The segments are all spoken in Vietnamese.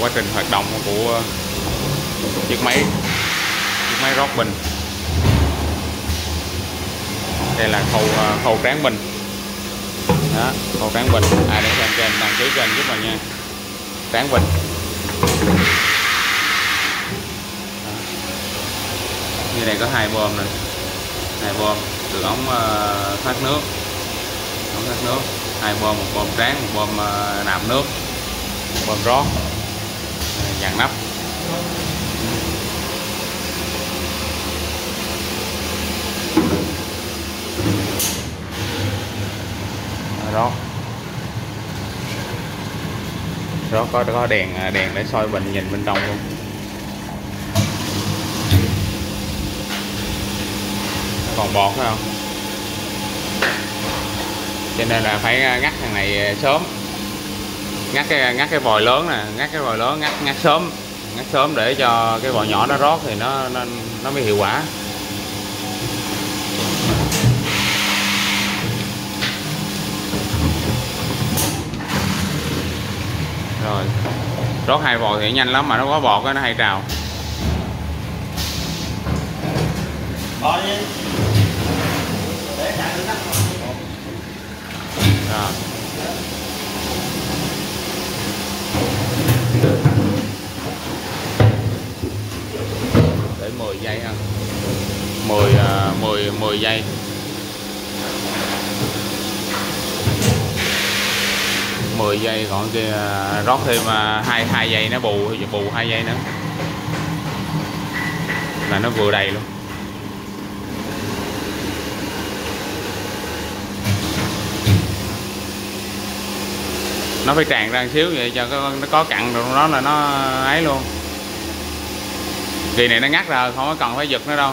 quá trình hoạt động của chiếc máy chiếc máy rót bình. Đây là khâu à, khâu tráng bình. Đó khâu tráng bình. Ai để xem kênh đăng ký kênh giúp mình nha. Tráng bình. Đó. như này có hai bơm này hai bơm từ ống à, thoát nước. Ống thoát nước. Hai bơm, một bơm tráng, một bơm nạp nước. Bơm rót dàn nắp rót rót có có đèn à, đèn để soi bình nhìn bên trong luôn. Còn bọt phải không? Cho nên là phải à, ngắt thằng này à, sớm ngắt cái ngắt cái vòi lớn nè ngắt cái vòi lớn ngắt ngắt sớm ngắt sớm để cho cái vòi nhỏ nó rót thì nó nó nó mới hiệu quả. Rồi rót hai vòi thì nhanh lắm mà nó có bọt nó hay trào. Rồi để 10 giây ha. 10 10 10 giây. Mười giây, còn kia à, rót thêm à, hai hai giây nó bù bù hai giây nữa. Là nó vừa đầy luôn. Nó phải tràn ra một xíu vậy cho nó có cặn được, nó là nó ấy luôn kỳ này nó ngắt rồi không có cần phải giật nữa đâu.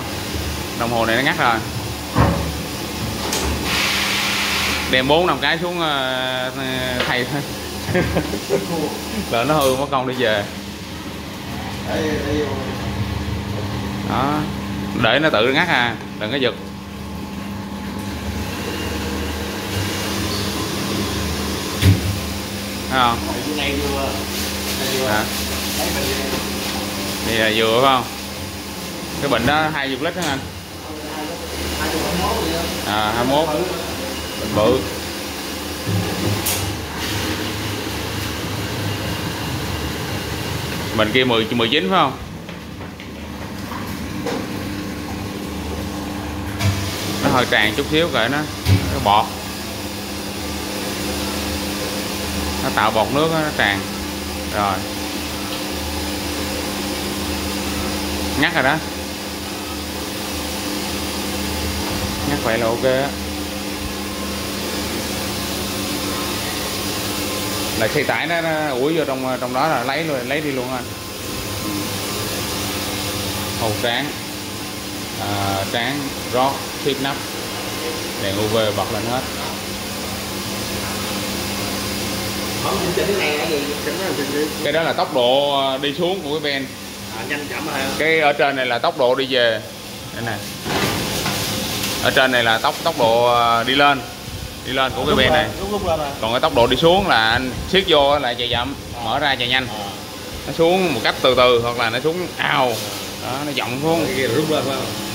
Đồng hồ này nó ngắt rồi. Đem bốn năm cái xuống ờ, thay. Lỡ nó hư mất công đi về. Đó. Để nó tự ngắt à đừng có giật. Thấy không? À, đây là dừa phải không? Cái bình đó hai chục lít hả anh? À 21 bình bự. Mình kia 10 19 phải không? Nó hơi tràn chút xíu kệ nó. Nó bọt. Nó tạo bọt nước đó, nó tràn. Rồi. Ngắt rồi đó. Ngắt vậy là ok á. Là xe tải nó, nó ủi vô trong trong đó là lấy luôn lấy đi luôn anh. Hầu tráng à, tráng rót tiếp nắp. Đèn UV bật lên hết. Không chỉnh chỉnh cái đó là tốc độ à, đi xuống của cái ben À, nhanh chậm rồi. cái ở trên này là tốc độ đi về. Đây nè. Ở trên này là tốc tốc độ à, đi lên. Đi lên của cái ben này. còn cái tốc độ đi xuống là anh siết vô là chạy chậm mở ra chạy nhanh. Nó xuống một cách từ từ hoặc là nó xuống ao. Đó nó vọng xuống.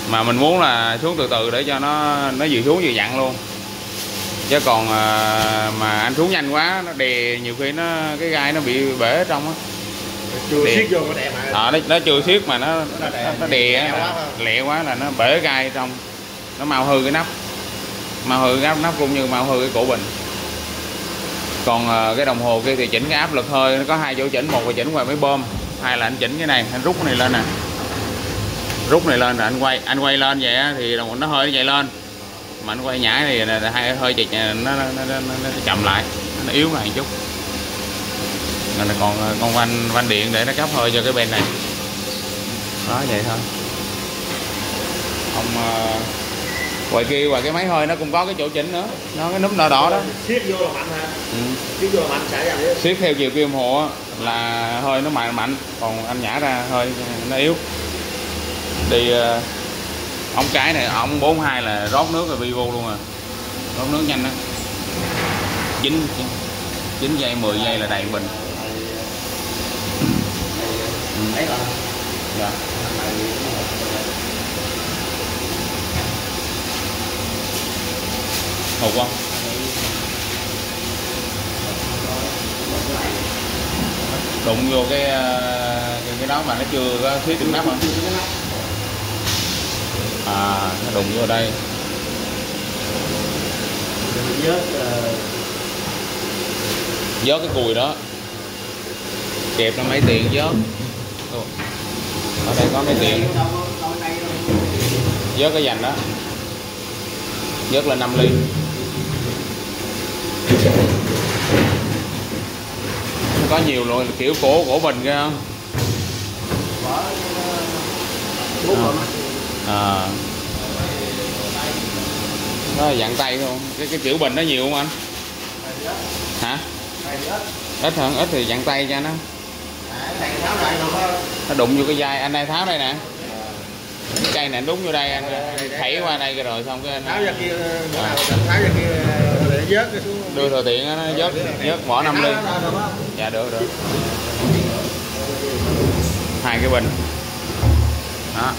Mà mình muốn là xuống từ từ để cho nó nó vừa xuống vừa dặn luôn. Chứ còn à, mà anh xuống nhanh quá nó đè nhiều khi nó cái gai nó bị bể ở trong á Chưa Đi. siết vô có đẹp mà. à, nó, nó chưa siết mà nó nó, Nó đè- nó đè lẹ quá là nó bể gai trong nó mau hư cái nắp. Mau hư cái nắp nắp cũng như mau hư cái cổ bình. Còn à, cái đồng hồ kia thì chỉnh cái áp lực hơi nó có hai chỗ chỉnh một là chỉnh ngoài mấy bơm hai là anh chỉnh cái này anh rút cái này lên nè. Rút này lên rồi anh quay anh quay lên vậy thì đồng hồ nó hơi nó chạy lên. Mà anh quay nhảy thì hai hơi chạy nó nó, nó, nó, nó, nó chậm lại nó yếu lại một chút là còn ờ, con van van điện để nó cấp hơi cho cái bên này. Đó vậy thôi. Không ờ, ngoài kia ngoài cái máy hơi nó cũng có cái chỗ chỉnh nữa. Nó cái nút đỏ đỏ đó. Siết vô là mạnh hả? ừ. Siết vô là mạnh xả ra siết theo chiều kim á, là hơi nó mạnh mạnh. Còn anh nhả ra hơi nó yếu. Đi ờ, ống cái này ống 42 là rót nước rồi bi vô luôn à. Rót nước nhanh đó 9 9 giây 10 giây là đầy bình mấy lần, dạ. Tại vì không đụng vô cái ờ, cái, cái đó mà nó chưa có thiết được nắp hả? À nó đụng vô đây. Vớt vớt cái cùi đó. Kẹp nó mấy tiền vớt ở đây có mấy đâu. vớt cái dành đó. Vớt lên 5 ly. Có nhiều loại kiểu cổ cổ bình kia không? Mắt. à. Nó là dạng tay không cái cái kiểu bình nó nhiều không anh? Hả? Ít. Hơn ít thì dạng tay cho nó nó đụng vô cái dây anh đây tháo đây nè. Cái cây này đúng vô đây anh thảy qua đây rồi xong cái tháo anh ra kia tháo ra kia để vớt đưa thừa tiện nó vớt vớt bỏ năm Tháo không? dạ được được. Hai cái bình. Đó.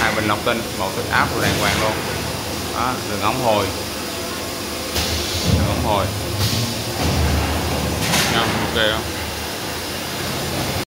Hai bình lọc tinh một cái áp đàng hoàng luôn. Đó đường ống hồi. Đường ống hồi Nha, ok không